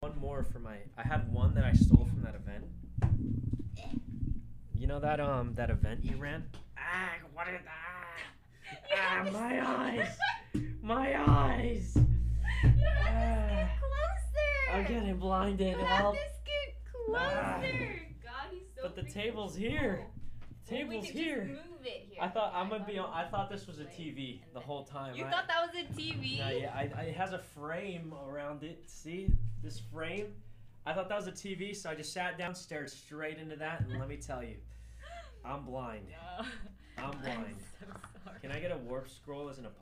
one more for my. I had one that I stole from that event. You know that um that event you ran? Ah, what is that? Ah, my eyes, my eyes. You have Ah. closer. I'm getting blinded. You Help. to get Ah. God, he's so. But the table's here. Well, we Table's here. Just move it here. I thought I'm gonna be on. I thought this was a TV the whole time. You I, thought that was a TV? No, yeah, I, I, it has a frame around it. See this frame? I thought that was a TV, so I just sat down, stared straight into that, and let me tell you, I'm blind. No. I'm blind. so sorry. Can I get a warp scroll as an